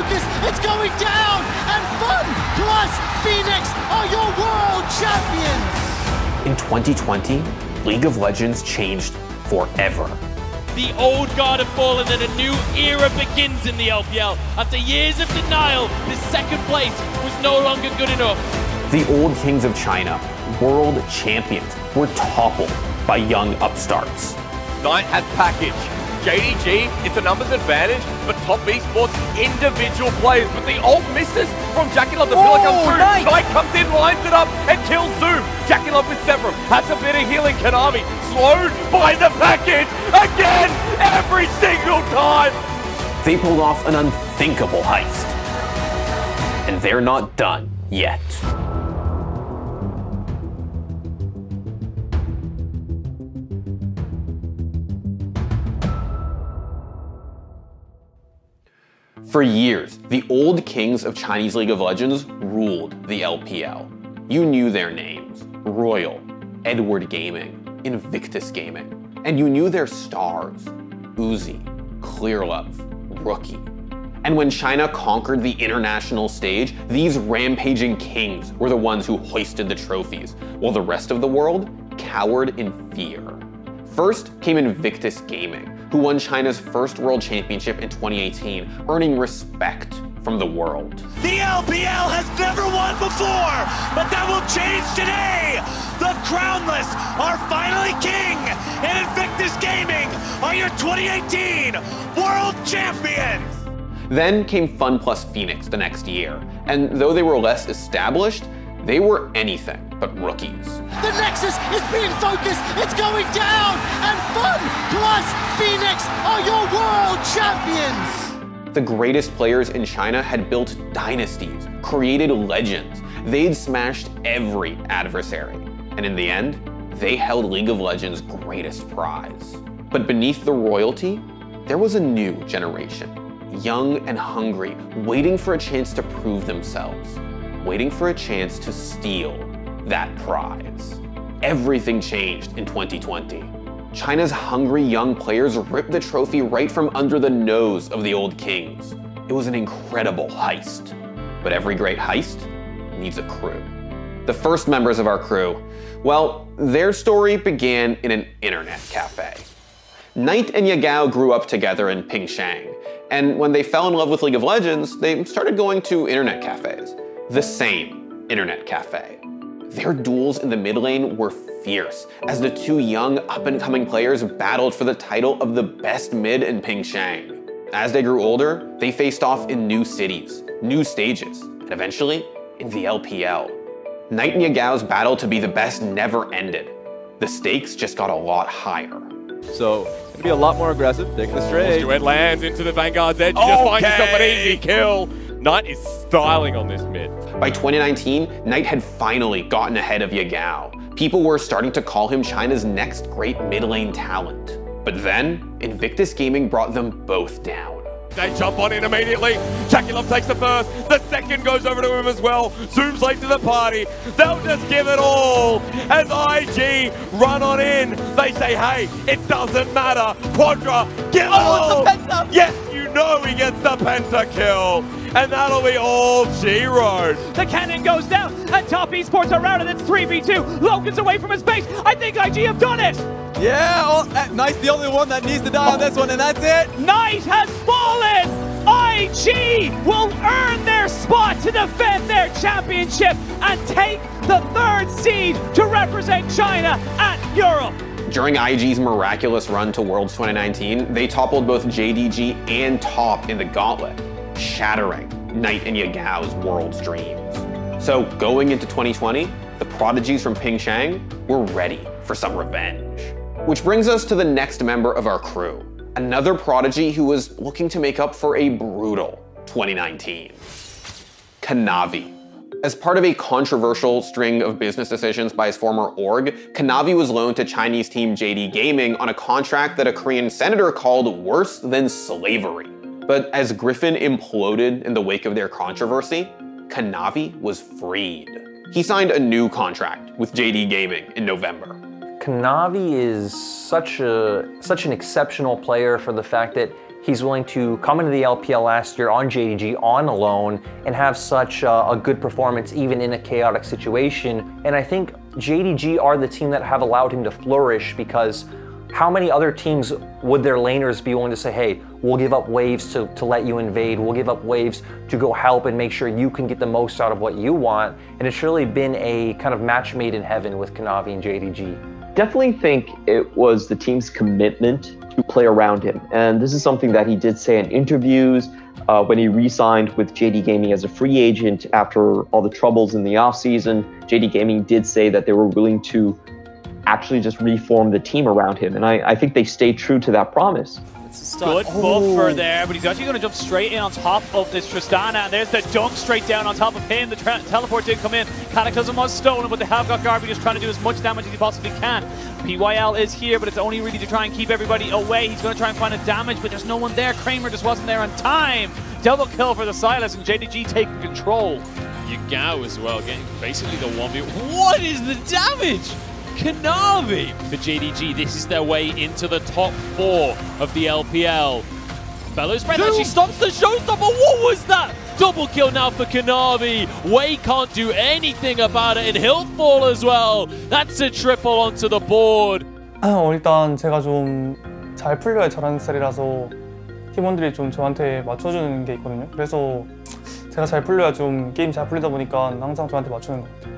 focus. It's going down. And Fun plus Phoenix are your world champions. In 2020, League of Legends changed forever. The old guard have fallen and a new era begins in the LPL. After years of denial, the second place was no longer good enough. The old kings of China, world champions, were toppled by young upstarts. Knight has package. JDG, it's a numbers advantage, but top esports individual players. But the old misses from JackeyLove. The pillar comes through. nice. Knight comes in, lines it up, and kills Zoom. JackeyLove with Severum. Has a bit of healing. Kanavi slowed by the package. Again, every single time. They pulled off an unthinkable heist. And they're not done yet. For years, the old kings of Chinese League of Legends ruled the LPL. You knew their names Royal, Edward Gaming, Invictus Gaming, and you knew their stars Uzi, Clearlove, Rookie. And when China conquered the international stage, these rampaging kings were the ones who hoisted the trophies, while the rest of the world cowered in fear. First came Invictus Gaming, who won China's first world championship in 2018, earning respect from the world. The LPL has never won before, but that will change today. The Crownless are finally king, and Invictus Gaming are your 2018 world champions. Then came Fun Plus Phoenix the next year, and though they were less established, they were anything but rookies. The Nexus is being focused. It's going down, and Fun plus Phoenix are your world champions. The greatest players in China had built dynasties, created legends. They'd smashed every adversary. And in the end, they held League of Legends' greatest prize. But beneath the royalty, there was a new generation, young and hungry, waiting for a chance to prove themselves, waiting for a chance to steal that prize. Everything changed in 2020. China's hungry young players ripped the trophy right from under the nose of the old kings. It was an incredible heist. But every great heist needs a crew. The first members of our crew, well, their story began in an internet cafe. Knight and Yagao grew up together in Pingshang, and when they fell in love with League of Legends, they started going to internet cafes. The same internet cafe. Their duels in the mid lane were fierce as the two young up and coming players battled for the title of the best mid in Pingshang. As they grew older, they faced off in new cities, new stages, and eventually in the LPL. Knight and Yagao's battle to be the best never ended. The stakes just got a lot higher. So, gonna be a lot more aggressive, taking the straight. Duet lands into the Vanguard's edge. You just find yourself an easy kill. Knight is styling on this mid. By 2019, Knight had finally gotten ahead of Yagao. People were starting to call him China's next great mid lane talent. But then, Invictus Gaming brought them both down. They jump on in immediately. JackeyLove takes the first. The second goes over to him as well. Zooms late to the party. They'll just give it all. As IG run on in, they say, hey, it doesn't matter. Quadra, give it all. Oh, it's a. Yes, you know he gets the penta kill. And that'll be all she wrote. The cannon goes down, and Top Esports are routed. It's 3v2. Logan's away from his base. I think IG have done it. Yeah, oh, uh, nice. The only one that needs to die on this one, and that's it. Night has fallen. IG will earn their spot to defend their championship and take the third seed to represent China at Europe. During IG's miraculous run to Worlds 2019, they toppled both JDG and Top in the gauntlet, shattering Knight and Yagao's Worlds dreams. So going into 2020, the prodigies from Pingshang were ready for some revenge. Which brings us to the next member of our crew, another prodigy who was looking to make up for a brutal 2019. Kanavi. As part of a controversial string of business decisions by his former org, Kanavi was loaned to Chinese team JD Gaming on a contract that a Korean senator called worse than slavery. But as Griffin imploded in the wake of their controversy, Kanavi was freed. He signed a new contract with JD Gaming in November. Kanavi is such a such an exceptional player for the fact that he's willing to come into the LPL last year on JDG on a loan and have such a, a good performance even in a chaotic situation. And I think JDG are the team that have allowed him to flourish because how many other teams would their laners be willing to say, hey, we'll give up waves to, to let you invade, we'll give up waves to go help and make sure you can get the most out of what you want? And it's really been a kind of match made in heaven with Kanavi and JDG. I definitely think it was the team's commitment to play around him. And this is something that he did say in interviews uh, when he re signed with JD Gaming as a free agent after all the troubles in the offseason. JD Gaming did say that they were willing to actually just reform the team around him. And I, I think they stayed true to that promise. Good buffer there, but he's actually going to jump straight in on top of this Tristana, and there's the dunk straight down on top of him. The teleport did come in. Cataclysm was stolen, but they have got Garvey just trying to do as much damage as he possibly can. PYL is here, but it's only really to try and keep everybody away. He's going to try and find a damage, but there's no one there. Kramer just wasn't there on time. Double kill for the Sylas, and JDG taking control. Yagao as well, getting basically the 1v. What is the damage? Kanavi for JDG. This is their way into the top four of the LPL. Bellows Breath actually stops the showstopper. What was that? Double kill now for Kanavi. Wei can't do anything about it, and he'll fall as well. That's a triple onto the board. 어, 일단 제가 좀 잘 풀려야 잘하는 스타일이라서 팀원들이 좀 저한테 맞춰주는 게 있거든요. 그래서 제가 잘 풀려야 좀 게임 잘 풀리다 보니까 항상 저한테 맞추는 것 같아요.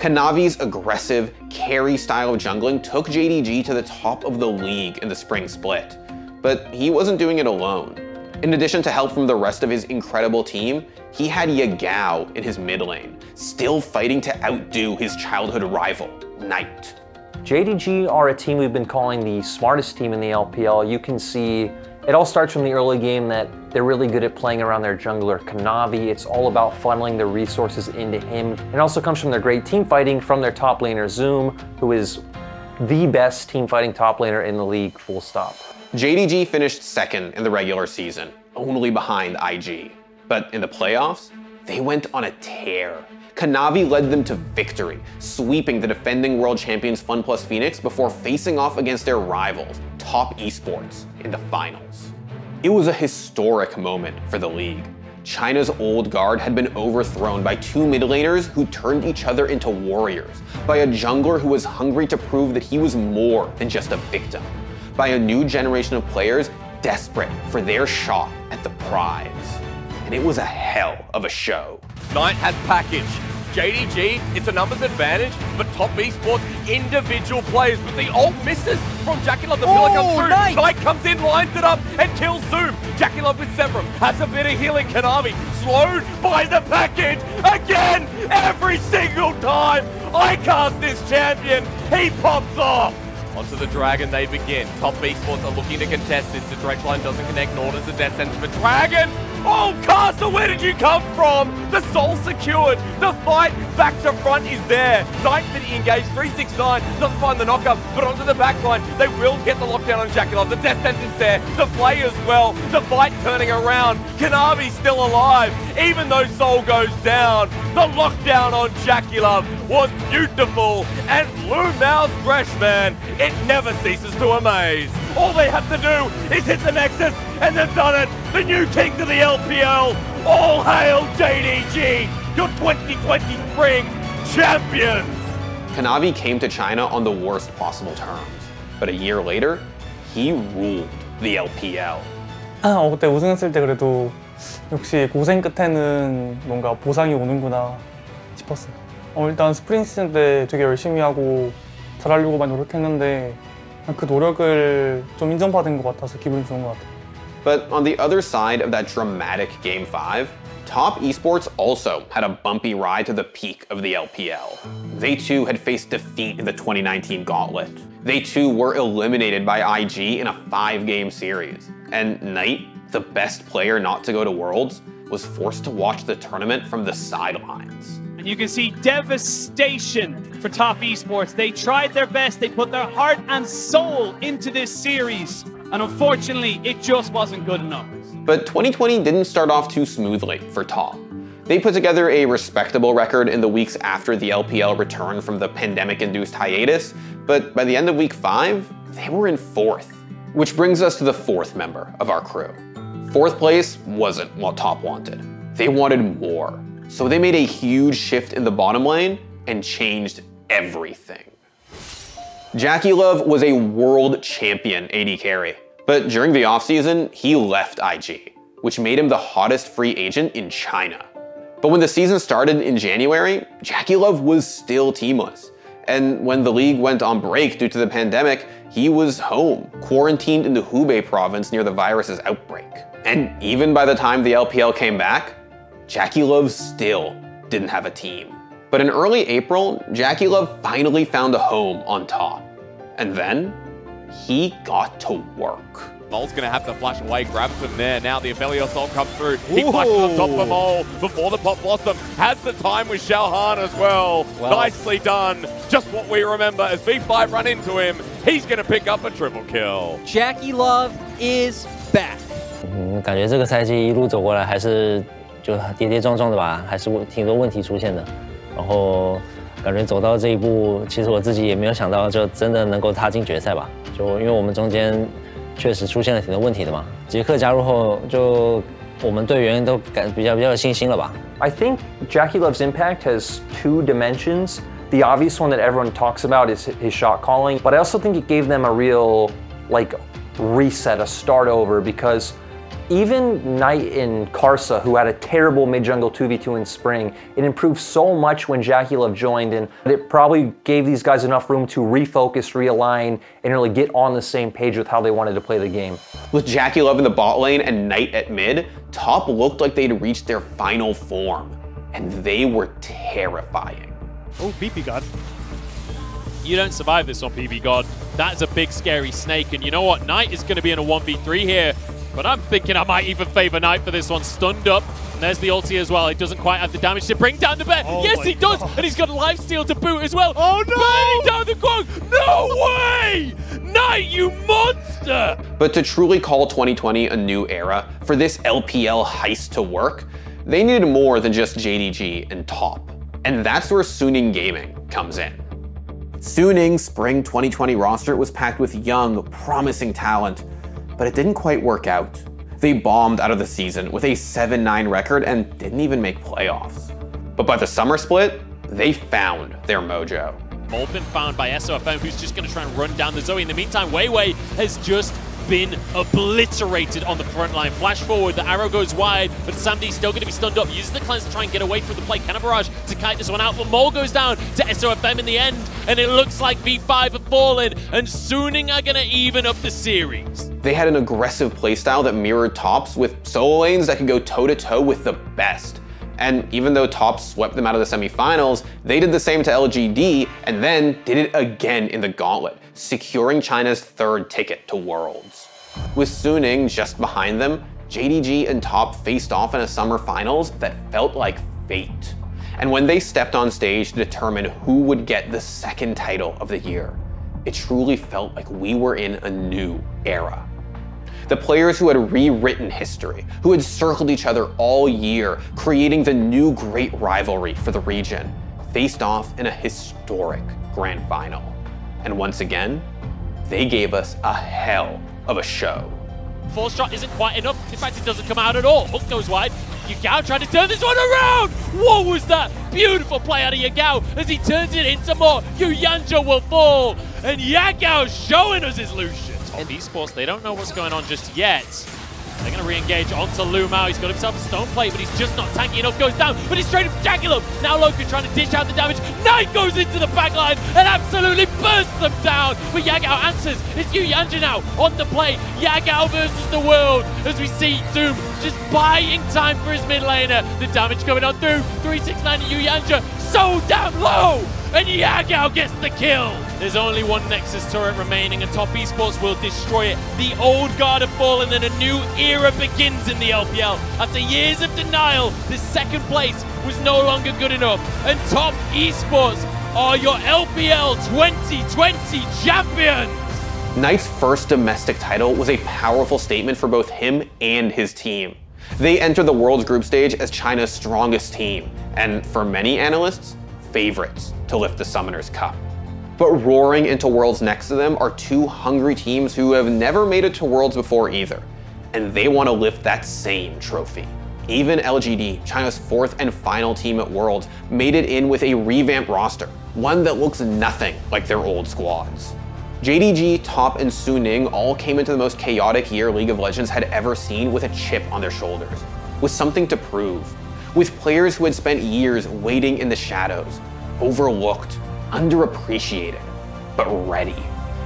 Kanavi's aggressive, carry style of jungling took JDG to the top of the league in the spring split. But he wasn't doing it alone. In addition to help from the rest of his incredible team, he had Yagao in his mid lane, still fighting to outdo his childhood rival, Knight. JDG are a team we've been calling the smartest team in the LPL. You can see it all starts from the early game that they're really good at playing around their jungler Kanavi. It's all about funneling their resources into him. It also comes from their great team fighting from their top laner Zoom, who is the best team fighting top laner in the league, full stop. JDG finished second in the regular season, only behind IG. But in the playoffs, they went on a tear. Kanavi led them to victory, sweeping the defending world champions FunPlus Phoenix before facing off against their rivals, Top Esports, in the finals. It was a historic moment for the league. China's old guard had been overthrown by two mid laners who turned each other into warriors, by a jungler who was hungry to prove that he was more than just a victim, by a new generation of players desperate for their shot at the prize. And it was a hell of a show. Knight has package. JDG, it's a numbers advantage, but top esports, individual players with the ult misses from JackeyLove. The pillar comes through. nice. Knight comes in, lines it up, and kills Zoom. JackeyLove with Severum has a bit of healing. Kanavi slowed by the package again, every single time. I cast this champion, he pops off. Onto the Dragon they begin. Top esports are looking to contest this. The direct line doesn't connect, nor does the death sentence for Dragon. Oh, Castle, where did you come from? The soul secured. The fight back to front is there. Knight City engaged, 369, doesn't find the knockup, but onto the back line. They will get the lockdown on JackeyLove. The death sentence there. The play as well. The fight turning around. Kanavi still alive, even though Soul goes down. The lockdown on JackeyLove was beautiful. And Blue Mouth Freshman, it never ceases to amaze. All they have to do is hit the Nexus, and they've done it. The new king to the LPL. All hail JDG, your 2020 spring champions. Kanavi came to China on the worst possible terms, but a year later, he ruled the LPL. 아, 어, 그때 우승했을 때 그래도 역시 고생 끝에는 뭔가 보상이 오는구나 싶었어요. 어, 일단 스프링 시즌 때 되게 열심히 하고 잘하려고 많이 노력했는데 그 노력을 좀 인정받은 것 같아서 기분이 좋은 것 같아요. But on the other side of that dramatic Game 5, Top Esports also had a bumpy ride to the peak of the LPL. They too had faced defeat in the 2019 Gauntlet. They too were eliminated by IG in a five game series. And Knight, the best player not to go to Worlds, was forced to watch the tournament from the sidelines. And you can see devastation for Top Esports. They tried their best, they put their heart and soul into this series. And unfortunately, it just wasn't good enough. But 2020 didn't start off too smoothly for Top. They put together a respectable record in the weeks after the LPL returned from the pandemic induced hiatus, but by the end of week 5, they were in fourth. Which brings us to the fourth member of our crew. Fourth place wasn't what Top wanted. They wanted more. So they made a huge shift in the bottom lane and changed everything. JackeyLove was a world champion AD carry, but during the offseason, he left IG, which made him the hottest free agent in China. But when the season started in January, JackeyLove was still teamless. And when the league went on break due to the pandemic, he was home, quarantined in the Hubei province near the virus's outbreak. And even by the time the LPL came back, JackeyLove still didn't have a team. But in early April, JackeyLove finally found a home on top. And then he got to work. Mole's gonna have to flash away, grab him there. Now the Avelio Assault comes through. He Ooh. flashes on top of Mole before the Pop Blossom. Has the time with Xiaohan as well. well. Nicely done. Just what we remember as V5 run into him. He's gonna pick up a triple kill. Jackie Love is back. Hmm, 嗯，感觉这个赛季一路走过来还是就跌跌撞撞的吧，还是挺多问题出现的。然后感觉走到这一步，其实我自己也没有想到，就真的能够踏进决赛吧。就因为我们中间确实出现了挺多问题的嘛。杰克加入后，就我们队员都感比较比较有信心了吧。I think Jackie Love's impact has two dimensions. The obvious one that everyone talks about is his shot calling, but I also think it gave them a real like reset, a start over because even Knight in Karsa, who had a terrible mid-jungle 2v2 in spring, it improved so much when JackeyLove joined and it probably gave these guys enough room to refocus, realign, and really get on the same page with how they wanted to play the game. With JackeyLove in the bot lane and Knight at mid, Top looked like they'd reached their final form, and they were terrifying. Oh, BP God. You don't survive this on PB God. That's a big scary snake, and you know what? Knight is going to be in a 1v3 here. But I'm thinking I might even favor Knight for this one. Stunned up. And there's the ulti as well. He doesn't quite have the damage to bring down the bet. Oh yes, he does. God. And he's got a life steal to boot as well. Oh, no. Burning down the Quang. No way. Knight, you monster. But to truly call 2020 a new era, for this LPL heist to work, they needed more than just JDG and Top. And that's where Suning Gaming comes in. Suning's spring 2020 roster was packed with young, promising talent but it didn't quite work out. They bombed out of the season with a 7-9 record and didn't even make playoffs. But by the summer split, they found their mojo. Molten found by SOFM, who's just going to try and run down the Zoe. In the meantime, Weiwei has just been obliterated on the front line. Flash forward, the arrow goes wide, but Samdi's still going to be stunned up. Uses the cleanse to try and get away from the play. Cannon Barrage to kite this one out, but Mole goes down to SOFM in the end, and it looks like V5 have fallen, and Suning are going to even up the series. They had an aggressive playstyle that mirrored Tops with solo lanes that could go toe-to-toe -to -toe with the best. And even though Tops swept them out of the semifinals, they did the same to LGD and then did it again in the gauntlet, securing China's third ticket to Worlds. With Suning just behind them, JDG and Top faced off in a summer finals that felt like fate. And when they stepped on stage to determine who would get the second title of the year, it truly felt like we were in a new era. The players who had rewritten history, who had circled each other all year, creating the new great rivalry for the region, faced off in a historic grand final. And once again, they gave us a hell of a show. Force shot isn't quite enough. In fact, it doesn't come out at all. Hook goes wide. Yagao trying to turn this one around. What was that? Beautiful play out of Yagao as he turns it into more. Yuyanjia will fall. And Yagao showing us his Lucian. Top Esports, they don't know what's going on just yet. They're going to re-engage onto LvMao. He's got himself a stone plate, but he's just not tanky enough. Goes down, but he's straight up JackeyLove. Now Loki trying to dish out the damage. Knight goes into the backline and absolutely bursts them down. But Yagao answers. It's Yuyanjia now on the play. Yagao versus the world as we see Zoom just buying time for his mid laner. The damage coming on through. 369 to Yuyanjia. So damn low and Yagao gets the kill. There's only one Nexus turret remaining and Top Esports will destroy it. The old guard have fallen and a new era begins in the LPL. After years of denial, the second place was no longer good enough. And Top Esports are your LPL 2020 champions. Knight's first domestic title was a powerful statement for both him and his team. They enter the World's group stage as China's strongest team, and for many analysts, favorites to lift the Summoner's Cup. But roaring into Worlds next to them are two hungry teams who have never made it to Worlds before either, and they want to lift that same trophy. Even LGD, China's fourth and final team at Worlds, made it in with a revamped roster, one that looks nothing like their old squads. JDG, Top, and Suning all came into the most chaotic year League of Legends had ever seen with a chip on their shoulders, with something to prove, with players who had spent years waiting in the shadows, overlooked, underappreciated, but ready.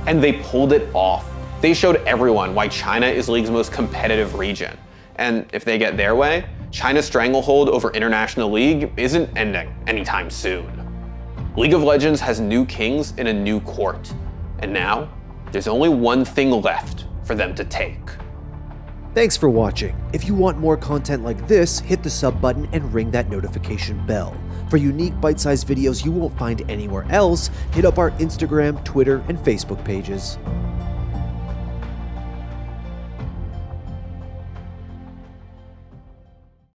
And they pulled it off. They showed everyone why China is League's most competitive region. And if they get their way, China's stranglehold over International League isn't ending anytime soon. League of Legends has new kings in a new court, and now, there's only one thing left for them to take. Thanks for watching. If you want more content like this, hit the sub button and ring that notification bell. For unique bite-sized videos you won't find anywhere else, hit up our Instagram, Twitter, and Facebook pages.